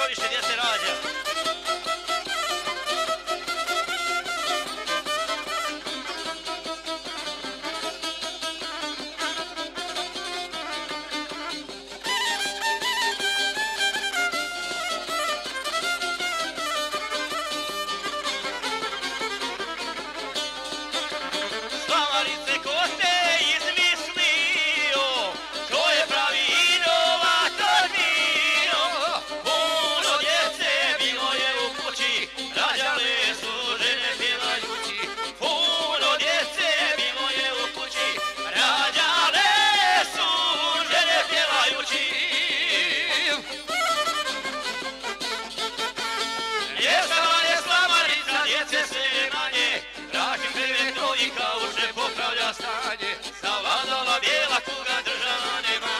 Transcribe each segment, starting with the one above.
Floristeria será stanje Zavadala bijela kuga država nema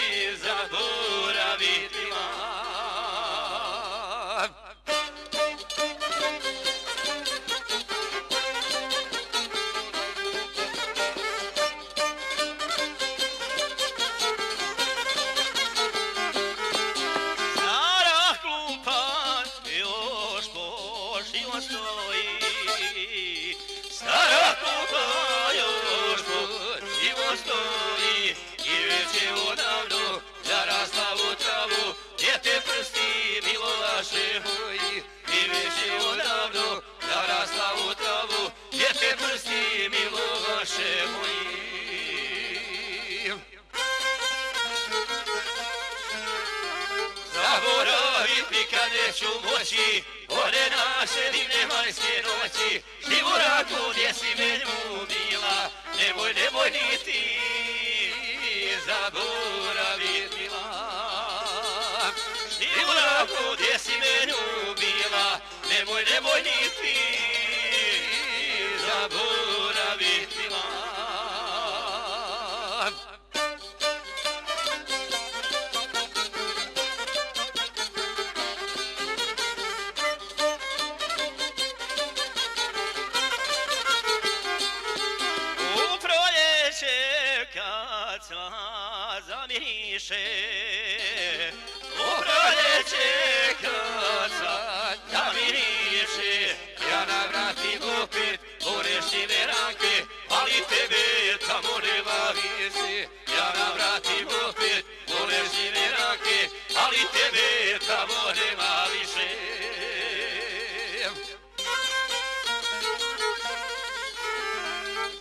zaboraviti ma. Stara kupa još po živo stoji I već je odavno odavno, gdje te prsti bilo vaše I već je odavno, da rasla u travu, gdje te prsti bilo vaše Zaboraviti kad neću moći, ore naše divne majske noći, živoraku gdje si me ljubila, neboj, neboj niti zaboraviti. muere bonito, la voz. voleva vijesti, ja na vrati opet, voleš si rake, ali tebe ta voleva više.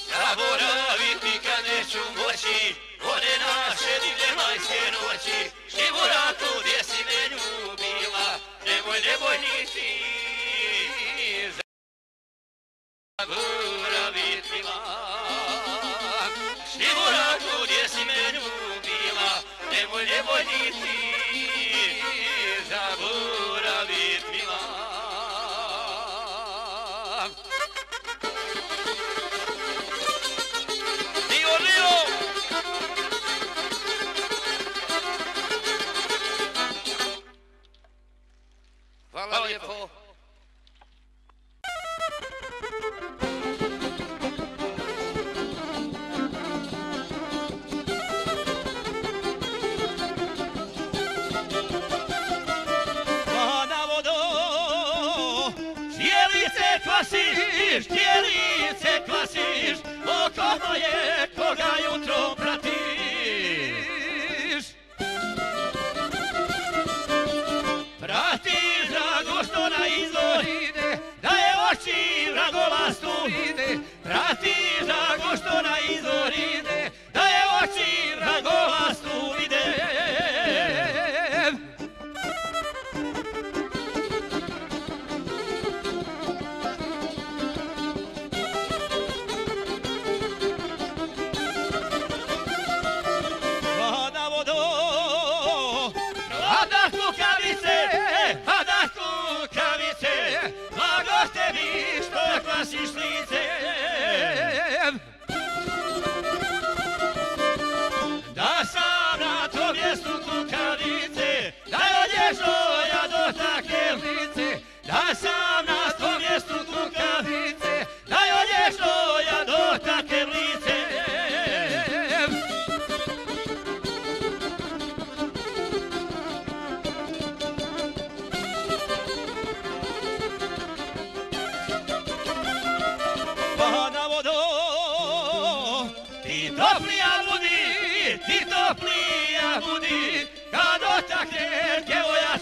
Zaboraviti kad neću moći, vode naše divne majske noći, živora tu gdje si me ljubila, nemoj, neboj, nisi. Oh, yeah. Наші ж лиця Sretnija budi kad otakne djevoja